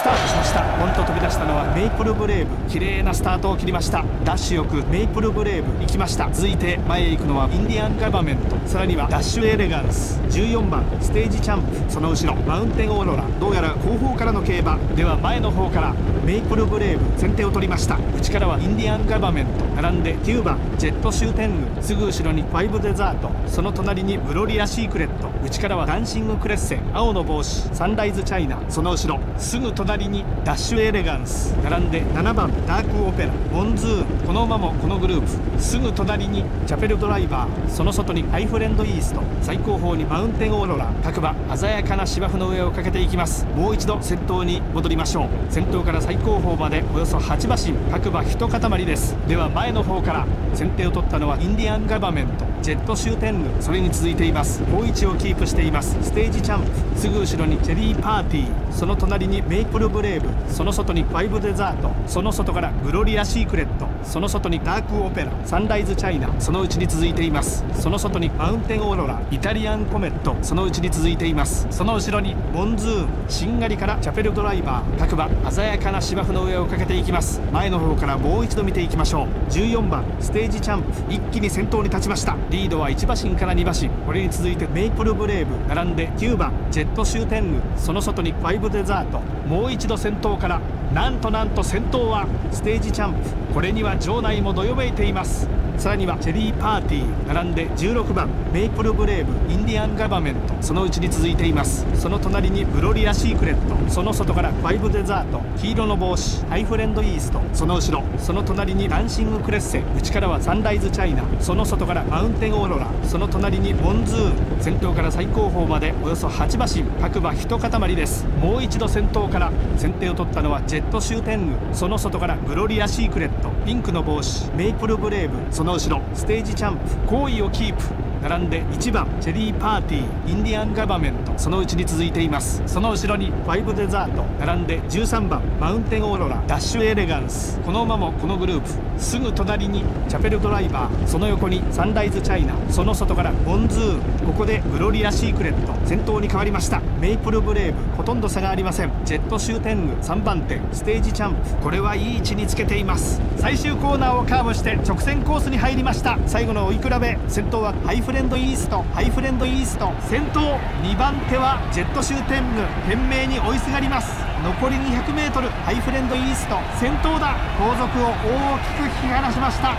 スタートしました。ポンと飛び出したのはメイプルブレーブ。綺麗なスタートを切りました。ダッシュよくメイプルブレーブ行きました。続いて前へ行くのはインディアンガバメント。さらにはダッシュエレガンス。14番ステージチャンプ。その後ろマウンテンオーロラ。どうやら後方からの競馬。では前の方からメイプルブレーブ。先手を取りました。内からはインディアンガバメント。並んで9番ジェットシューテング。すぐ後ろにファイブデザート。その隣にグロリアシークレット。内からはダンシングクレッセン。青の帽子。サンライズチャイナ。その後ろすぐ隣にダッシュエレガンス並んで7番ダークオペラモンズーンこの馬もこのグループすぐ隣にチャペルドライバーその外にハイフレンドイースト最後方にマウンテンオーロラ各馬鮮やかな芝生の上をかけていきますもう一度先頭に戻りましょう。先頭から最後方までおよそ8馬身各馬一塊ですでは前の方から先手を取ったのはインディアンガバメントジェットシューテングそれに続いています。好位置をキープしています。ステージチャンプすぐ後ろにチェリーパーティーその隣にメイプルブレーブその外にファイブデザートその外からグロリアシークレット。その外にダークオペラサンライズチャイナそのうちに続いています。その外にマウンテンオーロライタリアンコメットそのうちに続いています。その後ろにモンズーンしんがりからチャペルドライバー各馬鮮やかな芝生の上をかけていきます。前の方からもう一度見ていきましょう。14番ステージチャンプ一気に先頭に立ちました。リードは1馬身から2馬身。これに続いてメイプルブレーブ並んで9番ジェットシューテング。その外にファイブデザートもう一度先頭からなんとなんと先頭はステージチャンプ。これには場内もどよめいています。さらにはチェリーパーティー並んで16番メイプルブレーブインディアンガバメントそのうちに続いています。その隣にグロリアシークレットその外からファイブデザート黄色の帽子ハイフレンドイーストその後ろその隣にダンシングクレッセ内からはサンライズチャイナその外からマウンテンオーロラその隣にモンズーン先頭から最後方までおよそ8馬身各馬一塊です。もう一度先頭から先手を取ったのはジェットシューテングその外からグロリアシークレットピンクの帽子メイプルブレーブその後ろステージチャンプ好位をキープ。並んで1番チェリーパーティーインディアンガバメント。そのうちに続いています。その後ろにファイブデザート。並んで13番マウンテンオーロラダッシュエレガンス。この馬もこのグループ。すぐ隣にチャペルドライバー。その横にサンライズチャイナ。その外からモンズーンここでグロリアシークレット。先頭に変わりました。メイプルブレーブ。ほとんど差がありません。ジェットシューテング。3番手ステージチャンプ。これはいい位置につけています。最終コーナーをカーブして直線コースに入りました。最後の追い比べ先頭はハイフレンドイースト。ハイフレンドイースト。先頭2番手はジェットシューテング。懸命に追いすがります。残り 200m ハイフレンドイースト。先頭だ。後続を大きく引き離しました。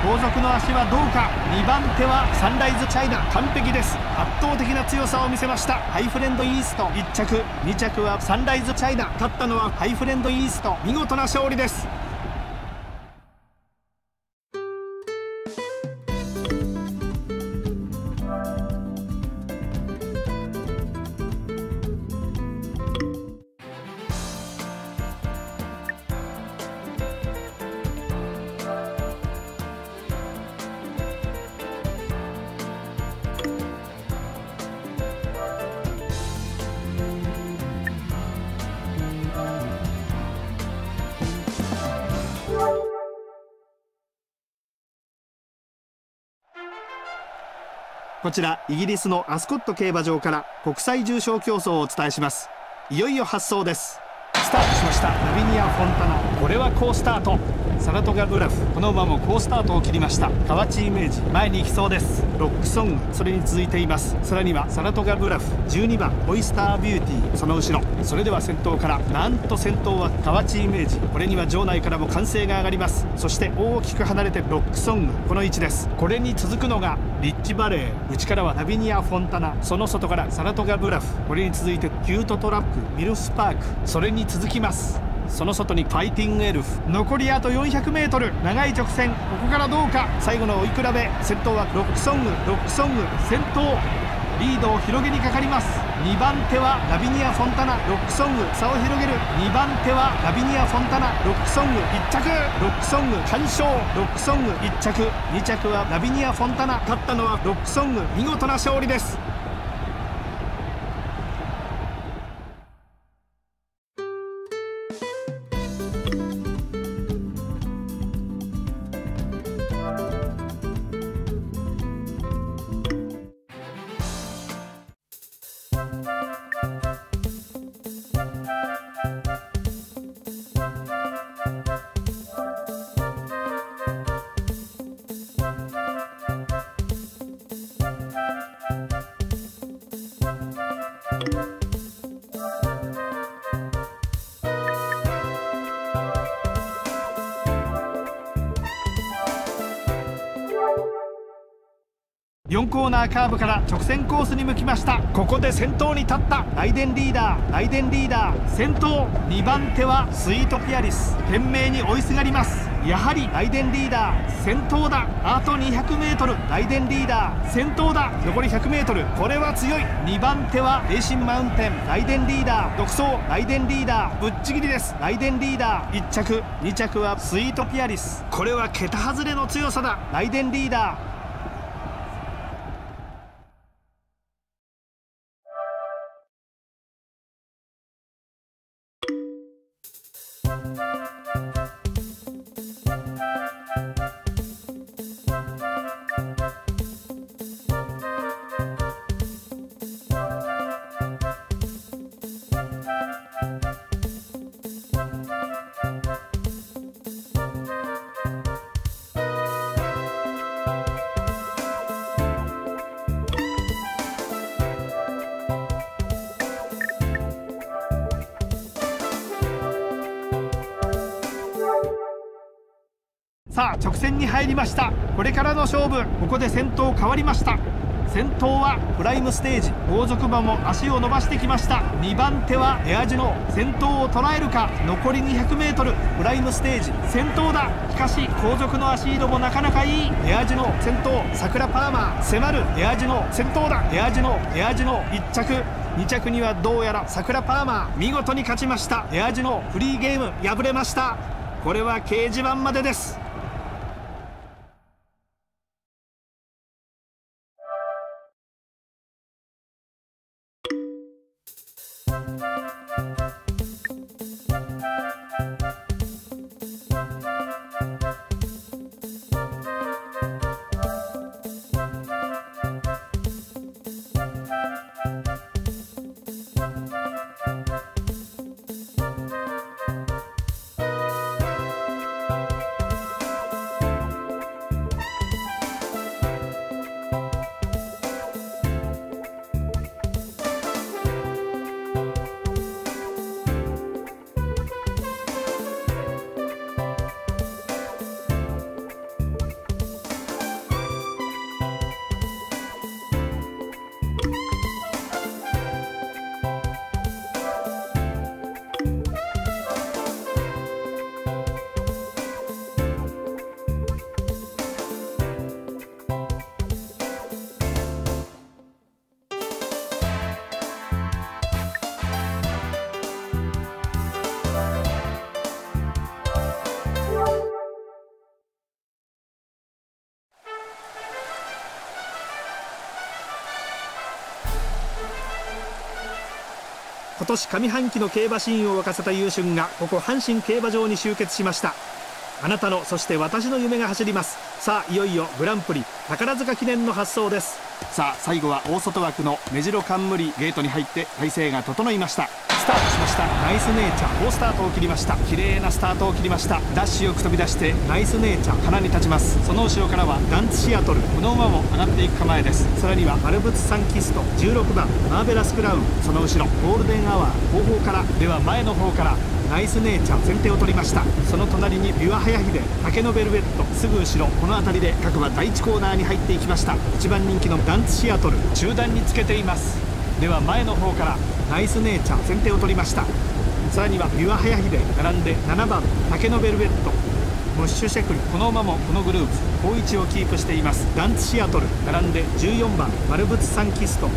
後続の足はどうか。2番手はサンライズチャイナ。完璧です。圧倒的な強さを見せました。ハイフレンドイースト。1着。2着はサンライズチャイナ。勝ったのはハイフレンドイースト。見事な勝利です。こちらイギリスのアスコット競馬場から国際重賞競争をお伝えします。いよいよ発走です。スタートしましたラビニア・フォンタナ。これは好スタート。サラトガグラフ。この馬も好スタートを切りました。河内イメージ。前に行きそうです。ロックソングそれに続いています。さらにはサラトガグラフ。12番オイスタービューティー。その後ろ。それでは先頭から。なんと先頭は河内イメージ。これには場内からも歓声が上がります。そして大きく離れてロックソングこの位置です。これに続くのがリッチバレー。内からはラビニア・フォンタナ。その外からサラトガグラフ。これに続いてキュートトラックミルスパーク。それに続きます。その外にファイティングエルフ。残りあと 400m 長い直線。ここからどうか。最後の追い比べ先頭はロックソング。ロックソング先頭。リードを広げにかかります。2番手はラビニア・フォンタナ。ロックソング差を広げる。2番手はラビニア・フォンタナ。ロックソング1着。ロックソング完勝。ロックソング1着。2着はラビニア・フォンタナ。勝ったのはロックソング見事な勝利ですコーナーカーブから直線コースに向きました。ここで先頭に立った。ライデンリーダー。ライデンリーダー。先頭2番手はスイートピアリス。懸命に追いすがります。やはりライデンリーダー。先頭だ。あと 200m ライデンリーダー。先頭だ。残り 100m これは強い。2番手はレーシンマウンテン。ライデンリーダー。独走。ライデンリーダー。ぶっちぎりです。ライデンリーダー。1着。2着はスイートピアリス。これは桁外れの強さだ。ライデンリーダー。さあ直線に入りました。これからの勝負ここで先頭変わりました。先頭はプライムステージ後続馬も足を伸ばしてきました。2番手はエアジノ先頭を捉えるか残り 200m プライムステージ先頭だ。しかし後続の足色もなかなかいい。エアジノ先頭桜パーマー。迫るエアジノ先頭だ。エアジノエアジノ1着。2着にはどうやら桜パーマー。見事に勝ちました。エアジュノフリーゲーム敗れました。これは掲示板までです。今年上半期の競馬シーンを沸かせた優駿がここ阪神競馬場に集結しました。あなたのそして私の夢が走ります。さあいよいよグランプリ。宝塚記念の発走です。さあ最後は大外枠の目白冠ゲートに入って体勢が整いました。スタートしました。ナイスネイチャー好スタートを切りました。綺麗なスタートを切りました。ダッシュよく飛び出してナイスネイチャーハナに立ちます。その後ろからはダンツシアトルこの馬も上がっていく構えです。さらにはアルブツサンキスト16番マーベラスクラウン。その後ろゴールデンアワー後方からでは前の方からナイスネイチャー先手を取りました。その隣にビワハヤヒデ竹のベルベットすぐ後ろこの辺りで各馬第1コーナーに入っていきました。一番人気のダンツシアトル中段につけています。では前の方からナイスネイチャー先手を取りました。さらにはビワハヤヒデ並んで7番竹のベルベット。ムッシュシェクルこの馬もこのグループ好位置をキープしています。ダンツシアトル並んで14番マルブツサンキスト。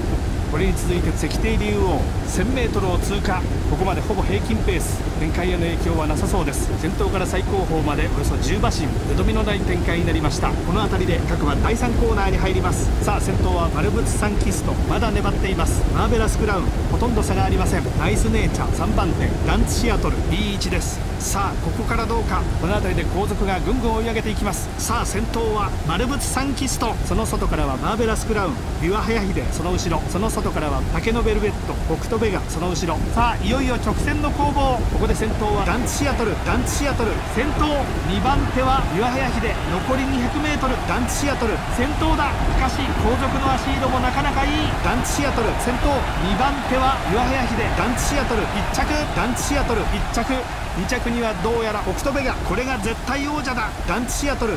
これに続いて石庭竜王 1000m を通過。ここまでほぼ平均ペース。展開への影響はなさそうです。先頭から最高峰までおよそ10馬身。出どみのない展開になりました。この辺りで各馬第3コーナーに入ります。さあ先頭はマルブツサンキスト。まだ粘っています。マーベラスクラウン。ほとんど差がありません。ナイスネイチャー3番手。ダンツシアトル。いい位置です。さあここからどうか。この辺りで後続がぐんぐん追い上げていきます。さあ先頭はマルブツサンキスト。その外からはマーベラスクラウン。ビワハヤヒデ。その後ろ。その外外からは竹のベルベット北斗ベガその後ろ。さあいよいよ直線の攻防。ここで先頭はダンツシアトル。ダンツシアトル。先頭2番手はビワハヤヒデ残り 200m ダンツシアトル。先頭だ。しかし後続の足色もなかなかいい。ダンツシアトル。先頭2番手はビワハヤヒデダンツシアトル。1着。ダンツシアトル。1着。2着にはどうやら北斗ベガ。これが絶対王者だ。ダンツシアトル。